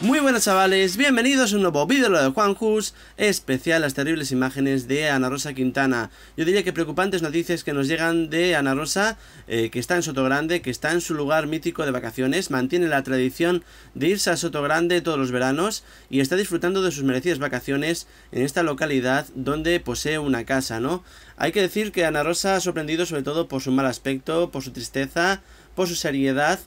Muy buenas chavales, bienvenidos a un nuevo vídeo de Juan Jus, especial las terribles imágenes de Ana Rosa Quintana. Yo diría que preocupantes noticias que nos llegan de Ana Rosa, eh, que está en Sotogrande, que está en su lugar mítico de vacaciones, mantiene la tradición de irse a Sotogrande todos los veranos y está disfrutando de sus merecidas vacaciones en esta localidad donde posee una casa, ¿no? Hay que decir que Ana Rosa ha sorprendido sobre todo por su mal aspecto, por su tristeza, por su seriedad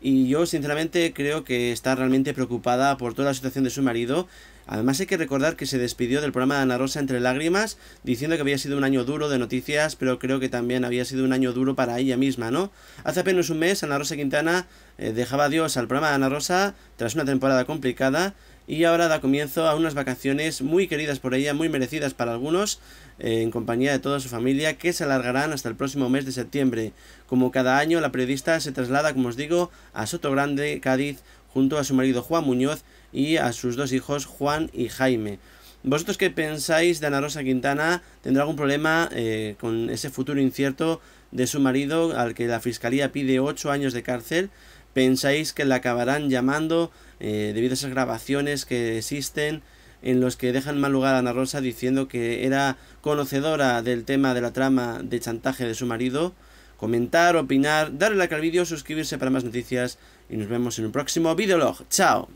y yo sinceramente creo que está realmente preocupada por toda la situación de su marido. Además hay que recordar que se despidió del programa de Ana Rosa entre lágrimas, diciendo que había sido un año duro de noticias, pero creo que también había sido un año duro para ella misma, ¿no? Hace apenas un mes Ana Rosa Quintana eh, dejaba adiós al programa de Ana Rosa tras una temporada complicada y ahora da comienzo a unas vacaciones muy queridas por ella, muy merecidas para algunos, eh, en compañía de toda su familia, que se alargarán hasta el próximo mes de septiembre. Como cada año, la periodista se traslada, como os digo, a Soto Grande, Cádiz, junto a su marido Juan Muñoz y a sus dos hijos Juan y Jaime. ¿Vosotros qué pensáis de Ana Rosa Quintana? ¿Tendrá algún problema eh, con ese futuro incierto de su marido al que la fiscalía pide 8 años de cárcel? ¿Pensáis que la acabarán llamando eh, debido a esas grabaciones que existen en los que dejan mal lugar a Ana Rosa diciendo que era conocedora del tema de la trama de chantaje de su marido? Comentar, opinar, darle like al vídeo, suscribirse para más noticias y nos vemos en un próximo videolog. ¡Chao!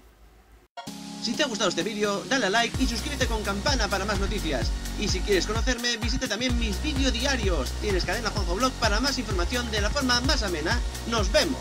Si te ha gustado este vídeo, dale a like y suscríbete con campana para más noticias. Y si quieres conocerme, visita también mis vídeos diarios. Tienes cadena Juanjo Blog para más información de la forma más amena. ¡Nos vemos!